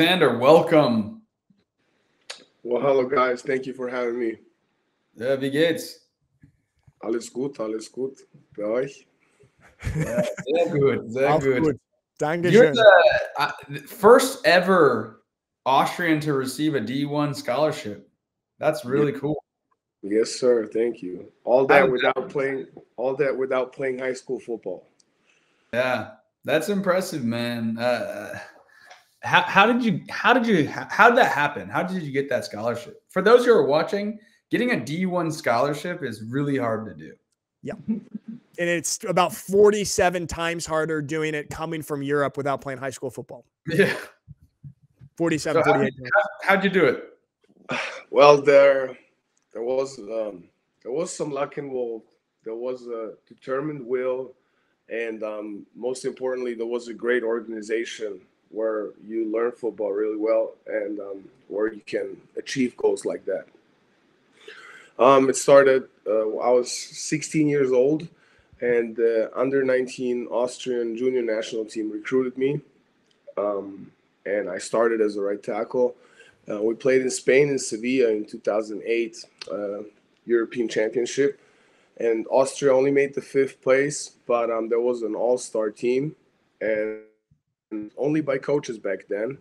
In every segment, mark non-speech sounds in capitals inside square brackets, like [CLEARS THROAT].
Alexander, welcome. Well, hello guys. Thank you for having me. Ja, wie geht's? Alles gut, alles gut. Bei euch? Ja, sehr gut, sehr Auch gut. gut. Danke You're schön. the uh, first ever Austrian to receive a D1 scholarship. That's really cool. Yes, sir. Thank you. All that I'm- without playing all that without playing high school football. Yeah, that's impressive, man. Uh, how, how did you how did you how did that happen? How did you get that scholarship? For those who are watching, getting a D1 scholarship is really hard to do. Yeah. And it's about 47 times harder doing it coming from Europe without playing high school football. [LAUGHS] Yeah. 47, So how- 48 times. How'd you do it? Well, there there was um, there was some luck involved. There was a determined will, and um, most importantly, there was a great organization where you learn football really well and um, where you can achieve goals like that. Um, it started. Uh, I was 16 years old, and the under 19 Austrian junior national team recruited me, um, and I started as a right tackle. Uh, we played in Spain in Sevilla in 2008 uh, European Championship, and Austria only made the fifth place, but um, there was an all-star team, and only by coaches back then,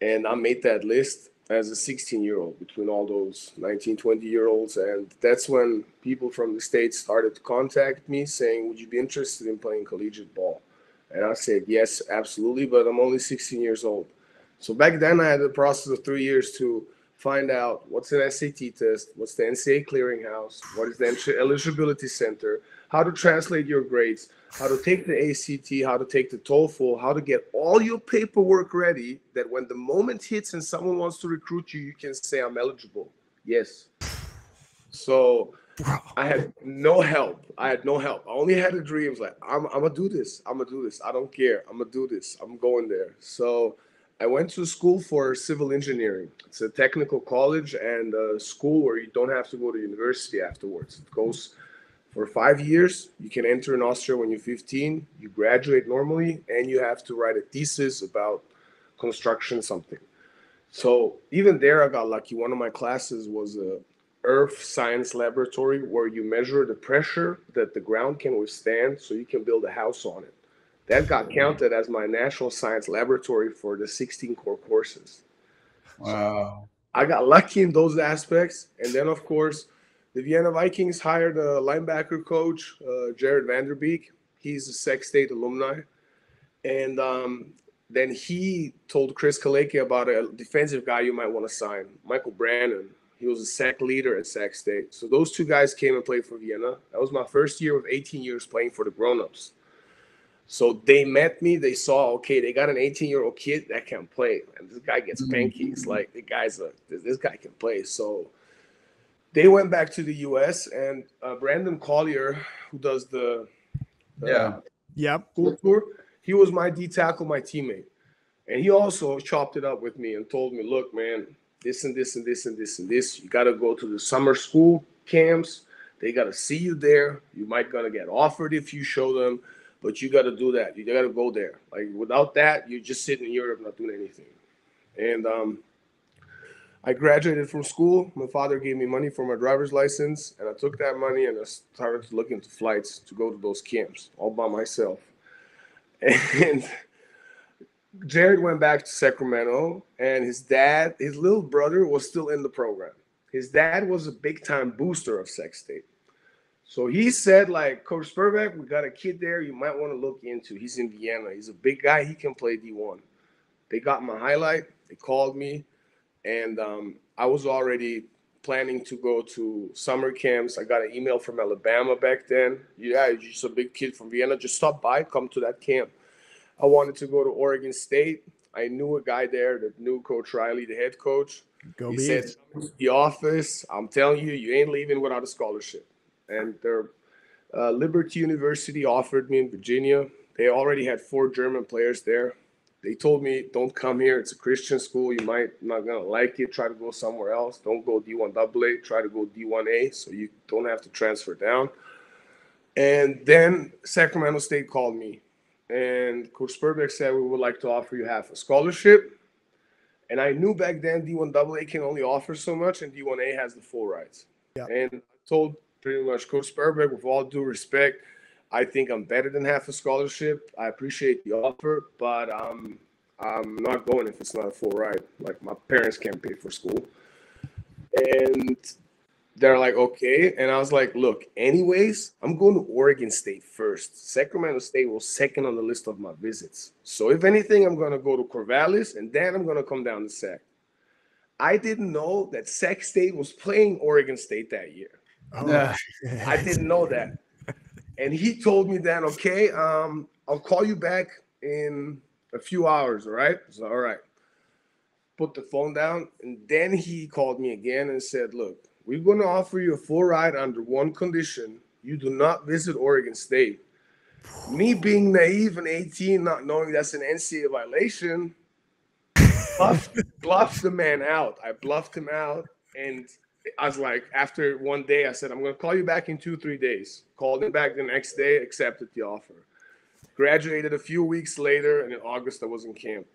and I made that list as a 16-year-old between all those 19, 20-year-olds, and that's when people from the states started to contact me saying, "Would you be interested in playing collegiate ball?" And I said, "Yes, absolutely," but I'm only 16 years old. So back then, I had a process of three years to find out what's an SAT test, what's the NCAA clearinghouse, what is the eligibility center, how to translate your grades, how to take the ACT, how to take the TOEFL, how to get all your paperwork ready. That when the moment hits and someone wants to recruit you, you can say, "I'm eligible." Yes. So Bro. I had no help. I had no help. I only had a dream. Like, I'm, I'm gonna do this. I'm gonna do this. I don't care. I'm gonna do this. I'm going there. So I went to school for civil engineering. It's a technical college and a school where you don't have to go to university afterwards. It goes for five years. You can enter in Austria when you're 15. You graduate normally, and you have to write a thesis about construction something. So even there, I got lucky. One of my classes was a earth science laboratory where you measure the pressure that the ground can withstand so you can build a house on it. That got counted as my national science laboratory for the 16 core courses. Wow. I got lucky in those aspects. And then, of course, the Vienna Vikings hired a linebacker coach, uh, Jared Vanderbeek. He's a Sac State alumni. And um, then he told Chris Calaycay about a defensive guy you might want to sign, Michael Brannon. He was a sack leader at Sac State. So those two guys came and played for Vienna. That was my first year of 18 years playing for the grown-ups. So they met me. They saw, okay, they got an 18 year old kid that can play, and this guy gets pancakes. Like the guy's a this guy can play. So they went back to the U.S. and uh, Brandon Collier, who does the uh, Yeah. Yep. school tour, he was my D tackle, my teammate, and he also chopped it up with me and told me, look, man, this and this and this and this and this. You got to go to the summer school camps. They got to see you there. You might gonna get offered if you show them but you got to do that. You got to go there. Like without that, you're just sitting in Europe not doing anything. And um, I graduated from school. My father gave me money for my driver's license, and I took that money and I started to look into flights to go to those camps all by myself. [LAUGHS] And Jared went back to Sacramento, and his dad, his little brother, was still in the program. His dad was a big time booster of Sac State. So he said, like, Coach Sperbeck, we got a kid there you might want to look into. He's in Vienna. He's a big guy. He can play D1. They got my highlight. They called me, and um, I was already planning to go to summer camps. I got an email from Alabama back then. Yeah, you're just a big kid from Vienna. Just stop by, come to that camp. I wanted to go to Oregon State. I knew a guy there that knew Coach Riley, the head coach. Go he said, the office. I'm telling you, you ain't leaving without a scholarship. And their uh, Liberty University offered me in Virginia. They already had four German players there. They told me, don't come here. It's a Christian school. You might not gonna like it. Try to go somewhere else. Don't go D1 AA. Try to go D1A so you don't have to transfer down. And then Sacramento State called me, and Coach Sperbeck said we would like to offer you half a scholarship And I knew back then D1 AA can only offer so much, and D1A has the full rights. Yeah. And I told pretty much Coach Sperbeck, with all due respect, I think I'm better than half a scholarship. I appreciate the offer, but um, I'm not going if it's not a full ride. Like my parents can't pay for school. And they're like, okay. And I was like, look, anyways, I'm going to Oregon State first. Sacramento State was second on the list of my visits. So if anything, I'm going to go to Corvallis and then I'm going to come down to Sac. I didn't know that Sac State was playing Oregon State that year. Oh, Yeah. I didn't know that. And he told me that, okay, um, I'll call you back in a few hours, all right? So, all right. Put the phone down. And then he called me again and said, look, we're going to offer you a full ride under one condition. You do not visit Oregon State. Me being naive and 18, not knowing that's an NCAA violation, [LAUGHS] bluffed, bluffed the man out. I bluffed him out. And I was like, after one day, I said, I'm going to call you back in two, three days. Called him back the next day, accepted the offer. Graduated a few weeks later, and in August, I was in camp.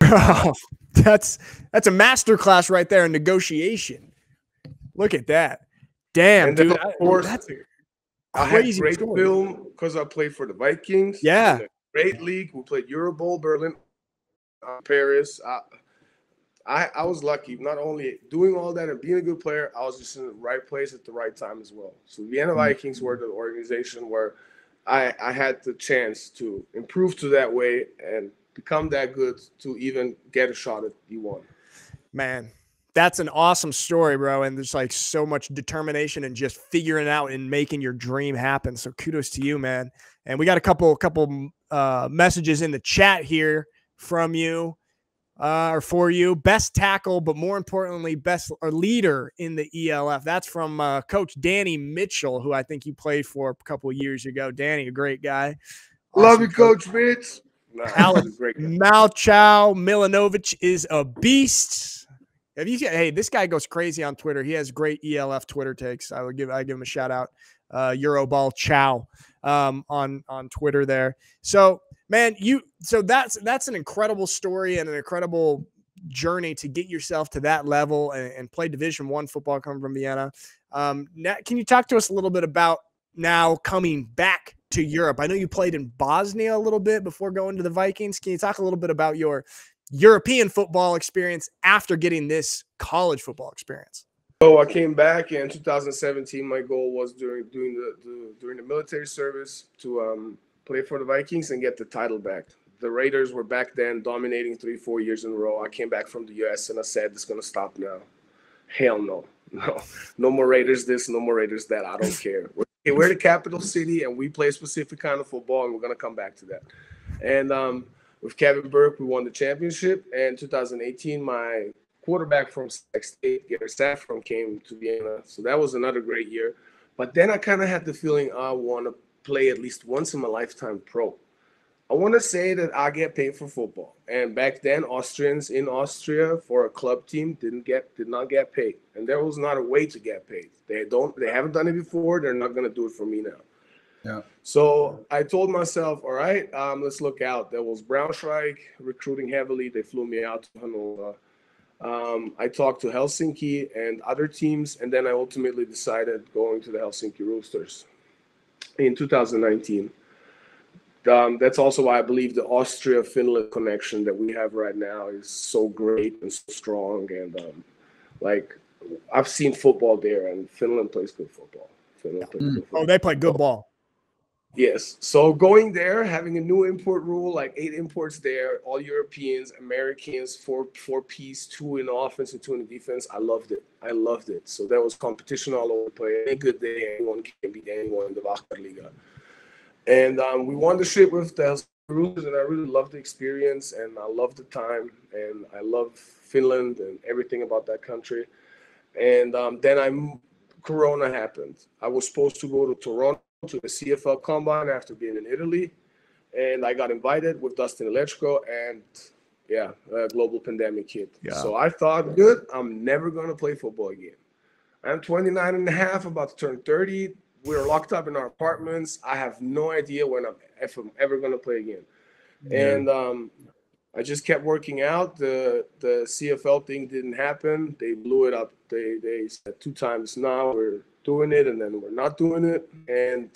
[LAUGHS] that's that's a master class right there in negotiation. Look at that. Damn, dude. of I- course, that's a I had great story. film because I played for the Vikings. Yeah. Great league. We played Euro Bowl, Berlin, uh, Paris. I, I, I was lucky. Not only doing all that and being a good player, I was just in the right place at the right time as well. So Vienna Vikings were the organization where I, I had the chance to improve to that way and become that good to even get a shot at D1. Man, that's an awesome story, bro. And there's like so much determination and just figuring out and making your dream happen. So kudos to you, man. And we got a couple couple uh, messages in the chat here from you uh, or for you. Best tackle, but more importantly, best or leader in the ELF. That's from uh, Coach Danny Mitchell, who I think you played for a couple of years ago. Danny, a great guy. Love you, Coach Mitch. Nah, Alex he's a great guy. Malchow Milanovic is a beast. Have you? Hey, this guy goes crazy on Twitter. He has great ELF Twitter takes. I would give. I give him a shout out. Uh, Euroball Chow um, on on Twitter there. So man, you. So that's that's an incredible story and an incredible journey to get yourself to that level and, and play Division One football coming from Vienna. Um, now, can you talk to us a little bit about now coming back to Europe? I know you played in Bosnia a little bit before going to the Vikings. Can you talk a little bit about your European football experience after getting this college football experience? So I came back in 2017. My goal was during doing the, the during the military service to um, play for the Vikings and get the title back. The Raiders were back then dominating three, four years in a row. I came back from the U.S. and I said, "It's gonna stop now." Hell no, [LAUGHS] no, no more Raiders this, no more Raiders that. I don't care. [LAUGHS] We're, we're the capital city and we play a specific kind of football, and we're gonna come back to that. And um, with Kevin Burke, we won the championship. And 2018, my quarterback from Sac State, Gary Safron, came to Vienna. So that was another great year. But then I kind of had the feeling I want to play at least once in my lifetime pro. I want to say that I get paid for football. And back then, Austrians in Austria for a club team didn't get did not get paid. And there was not a way to get paid. They don't they haven't done it before. They're not going to do it for me now. Yeah. So I told myself, all right, um, let's look out. There was Braunschweig recruiting heavily. They flew me out to Hannover. Um, I talked to Helsinki and other teams, and then I ultimately decided going to the Helsinki Roosters in 2019. Um, that's also why I believe the Austria Finland connection that we have right now is so great and so strong. And um, like, I've seen football there, and Finland plays good football. Finland plays Mm. good Oh, they play good ball. Yes. So going there, having a new import rule, like eight imports there, all Europeans, Americans, four four piece, two in offense and two in defense. I loved it. I loved it. So there was competition all over the place. Any good day, anyone can beat anyone in the Liga. And um, we won the ship with the rules, and I really loved the experience, and I loved the time, and I love Finland and everything about that country. And um, then I, Corona happened. I was supposed to go to Toronto to the CFL Combine after being in Italy, and I got invited with Dustin Electrico, and yeah, a global pandemic hit. Yeah. So I thought, good, I'm never gonna play football again. I'm 29 and a half, about to turn 30. We're locked up in our apartments. I have no idea when I'm if I'm ever gonna play again. And um, I just kept working out. The the CFL thing didn't happen. They blew it up. They they said two times now we're doing it and then we're not doing it. And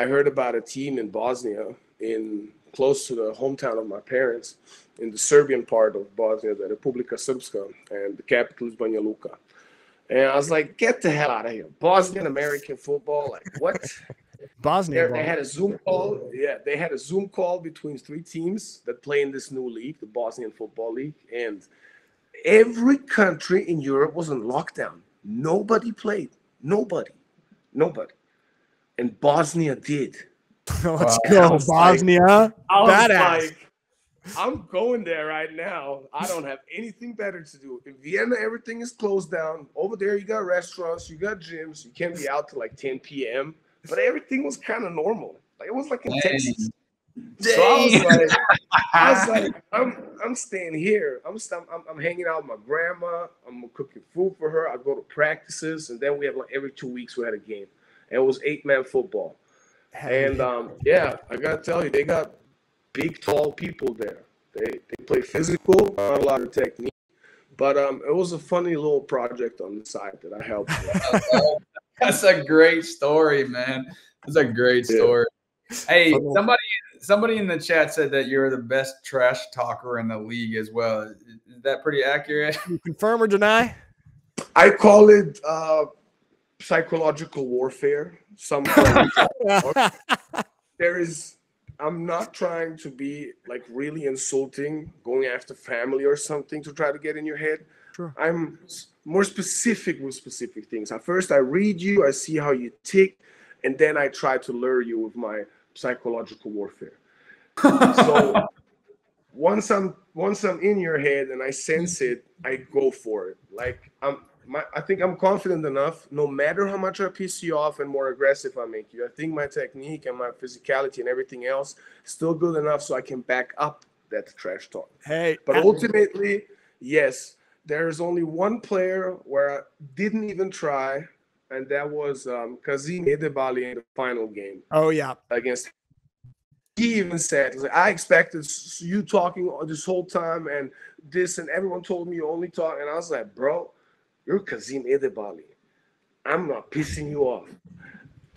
I heard about a team in Bosnia in close to the hometown of my parents in the Serbian part of Bosnia, the Republika Srpska, and the capital is Banja Luka. And I was like, get the hell out of here. Bosnian American football, like what? [LAUGHS] Bosnia. They, they had a Zoom call. Yeah, they had a Zoom call between three teams that play in this new league, the Bosnian Football League, and every country in Europe was in lockdown. Nobody played. Nobody. Nobody. And Bosnia did. [LAUGHS] Let's go, I Bosnia. I was Badass. like, I'm going there right now. I don't have anything better to do. In Vienna, everything is closed down. Over there, you got restaurants, you got gyms. You can't be out till like 10 p.m. But everything was kind of normal. Like it was like in Dang. Texas. So I was like, [LAUGHS] I was like, I'm I'm staying here. I'm, st- I'm I'm hanging out with my grandma. I'm cooking food for her. I go to practices, and then we have like every two weeks we had a game. And it was eight man football. And um, yeah, I gotta tell you, they got big, tall people there. They they play physical, not a lot of technique. But um, it was a funny little project on the side that I helped. with. [LAUGHS] That's a great story, man. That's a great Yeah. story. Hey, Cool. somebody somebody in the chat said that you're the best trash talker in the league as well. Is is that pretty accurate? You confirm or deny? I call it uh, psychological warfare. Some [LAUGHS] [LAUGHS] there is. I'm not trying to be like really insulting, going after family or something to try to get in your head. Sure. I'm more specific with specific things. At first, I read you, I see how you tick, and then I try to lure you with my psychological warfare. [LAUGHS] So once I'm once I'm in your head and I sense it, I go for it. Like I'm my, I think I'm confident enough, no matter how much I piss you off and more aggressive I make you. I think my technique and my physicality and everything else is still good enough so I can back up that trash talk. hey, But ultimately, yes, there's only one player where I didn't even try, and that was um, Kasim Edebali in the final game oh yeah. against. He even said, like, "I expected you talking this whole time, and this, and everyone told me you only talk." And I was like, "Bro, you're Kasim Edebali. I'm not pissing you off."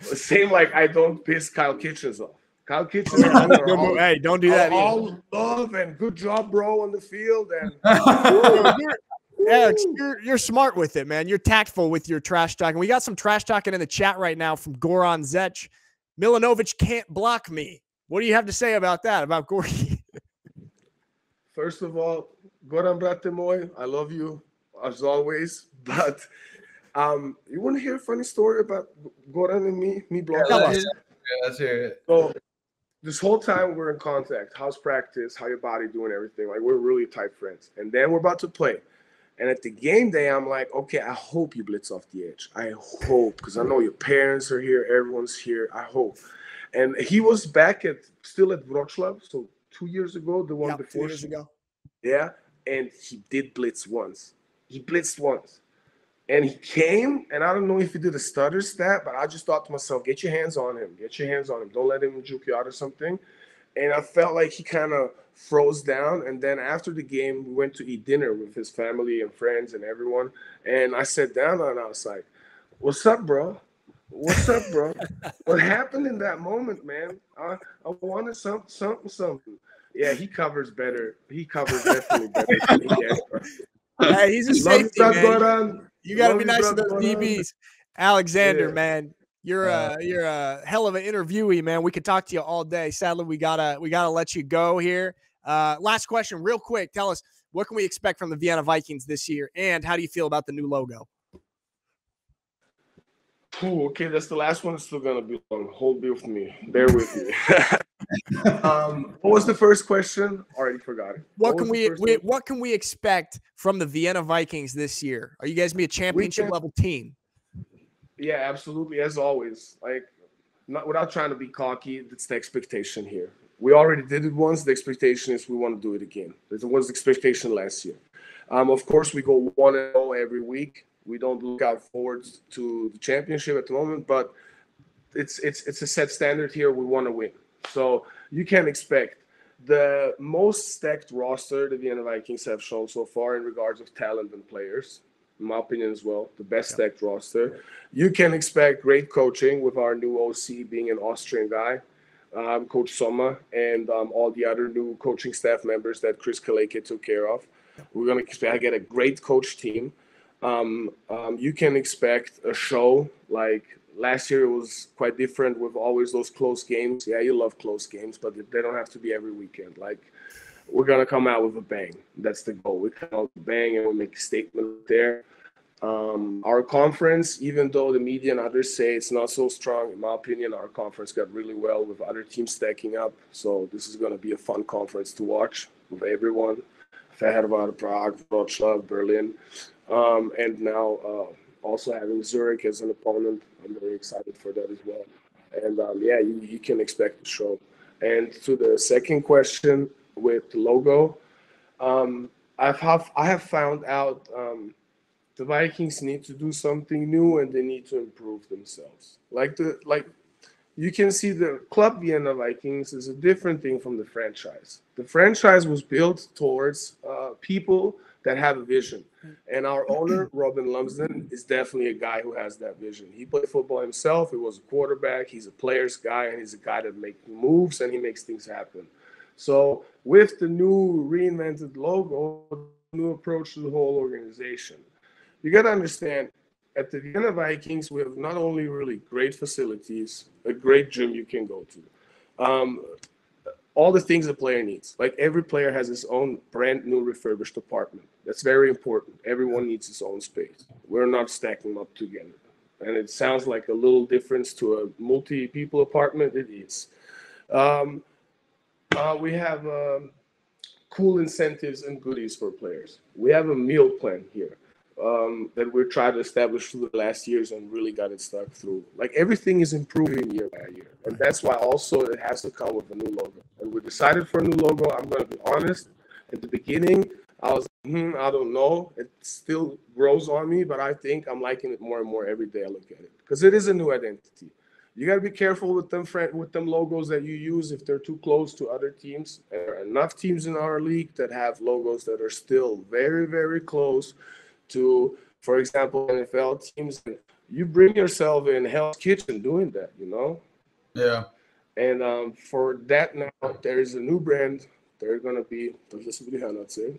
[LAUGHS] Same like I don't piss Kyle Kitchens off. Kyle Kitchens are all, [LAUGHS] hey, don't do that. are either. all love and good job, bro, on the field. And [LAUGHS] You're- Alex, you're you're smart with it, man. You're tactful with your trash talking. We got some trash talking in the chat right now from Goran Zech. Milanovic can't block me. What do you have to say about that? About Gorky? [LAUGHS] First of all, Goran Bratemoy, I love you as always. [LAUGHS] But um, you want to hear a funny story about Goran and me? Me blocking. Tell us. Yeah, let's hear it. So this whole time we're in contact, how's practice, how your body doing, everything. Like we're really tight friends. And then we're about to play. And at the game day, I'm like, okay, I hope you blitz off the edge. I hope, because I know your parents are here, everyone's here. I hope. And he was back at still at Wroclaw, so two years ago, the one Yep, two before. years ago. Yeah, and he did blitz once. He blitzed once. And he came, and I don't know if he did a stutter stat, but I just thought to myself, get your hands on him. Get your hands on him. Don't let him juke you out or something. And I felt like he kind of froze down. And then after the game, we went to eat dinner with his family and friends and everyone. And I sat down and I was like, What's up, bro? What's up, bro? [LAUGHS] what happened in that moment, man? I, I wanted something, something, something. Yeah, he covers better. He covers definitely better than me. yeah, bro. Hey, he's a safety, man. Goran. You got to Love be nice to those brother. DBs. Alexander, Yeah. man, you're Uh, a you're a hell of an interviewee, man. We could talk to you all day. Sadly, we gotta we gotta let you go here. Uh, last question, real quick. Tell us what can we expect from the Vienna Vikings this year, and how do you feel about the new logo? Ooh, okay, that's the last one. It's still gonna be long. Hold with me. Bear with me. [LAUGHS] um, what was the first question? Already forgot it. What, was can we, we what can we expect from the Vienna Vikings this year? Are you guys gonna be a championship can- level team? Yeah, absolutely. As always, like not without trying to be cocky. That's the expectation here. We already did it once. The expectation is we want to do it again. That was the expectation last year. Um, of course, we go one and zero every week. We don't look out forward to the championship at the moment, but it's it's it's a set standard here. We want to win, so you can expect the most stacked roster the Vienna Vikings have shown so far in regards of talent and players. In my opinion, as well, the best stacked roster. You can expect great coaching with our new OC being an Austrian guy, um, Coach Sommer, and um, all the other new coaching staff members that Chris Calaycay took care of. We're going to get a great coach team. Um, um, you can expect a show like last year it was quite different with always those close games. Yeah, you love close games, but they don't have to be every weekend. Like we're gonna come out with a bang. That's the goal. We come out bang and we make a statement there. Um, our conference, even though the media and others say it's not so strong, in my opinion, our conference got really well with other teams stacking up. So this is going to be a fun conference to watch with everyone. Fehérvár, Prague, Wroclaw, Berlin, um, and now uh, also having Zurich as an opponent. I'm very excited for that as well. And um, yeah, you, you, can expect the show. And to the second question with the logo, um, I've have, I have found out um, the Vikings need to do something new and they need to improve themselves. Like the like you can see the club Vienna Vikings is a different thing from the franchise. The franchise was built towards uh, people that have a vision. And our owner, [CLEARS THROAT] Robin Lumsden, is definitely a guy who has that vision. He played football himself. He was a quarterback. He's a player's guy, and he's a guy that makes moves and he makes things happen. So with the new reinvented logo, new approach to the whole organization, you got to understand at the Vienna Vikings, we have not only really great facilities, a great gym you can go to. Um, all the things a player needs. Like every player has his own brand new refurbished apartment. That's very important. Everyone needs his own space. We're not stacking up together. And it sounds like a little difference to a multi people apartment. It is. Um, uh, we have um, cool incentives and goodies for players. We have a meal plan here um, that we're trying to establish through the last years and really got it stuck through. Like everything is improving year by year. And that's why also it has to come with a new logo. And we decided for a new logo. I'm going to be honest. At the beginning, I was, hmm, I don't know. It still grows on me, but I think I'm liking it more and more every day I look at it because it is a new identity. You got to be careful with them with them logos that you use if they're too close to other teams. There are enough teams in our league that have logos that are still very, very close to, for example, NFL teams. You bring yourself in Hell's Kitchen doing that, you know? Yeah. And um, for that now, there is a new brand. They're gonna be. This is not say.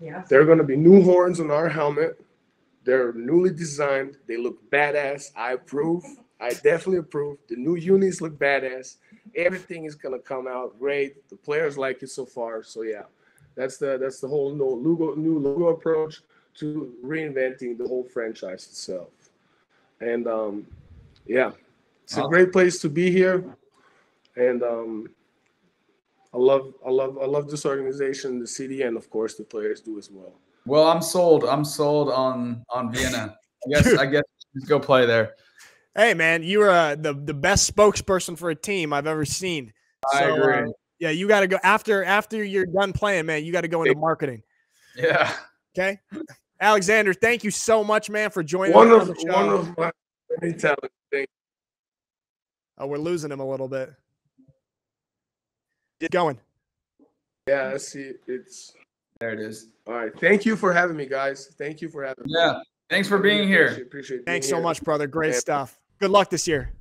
Yeah. They're gonna be new horns on our helmet. They're newly designed. They look badass. I approve. I definitely approve. The new unis look badass. Everything is gonna come out great. The players like it so far. So yeah, that's the that's the whole new logo new logo approach to reinventing the whole franchise itself. And um, yeah, it's a great place to be here. And um, I love, I love, I love this organization, the city, and of course the players do as well. Well, I'm sold. I'm sold on on Vienna. I guess I guess just go play there. Hey man, you are uh, the the best spokesperson for a team I've ever seen. I so, agree. Uh, yeah, you got to go after after you're done playing, man. You got to go into marketing. Yeah. Okay. Alexander, thank you so much, man, for joining one of, on One of my many talents. Oh, we're losing him a little bit. Get going. Yeah, I see. It's there. It is. All right. Thank you for having me, guys. Thank you for having me. Yeah. Thanks for being here. Appreciate, appreciate Thanks so much, brother. Great stuff. Good luck this year.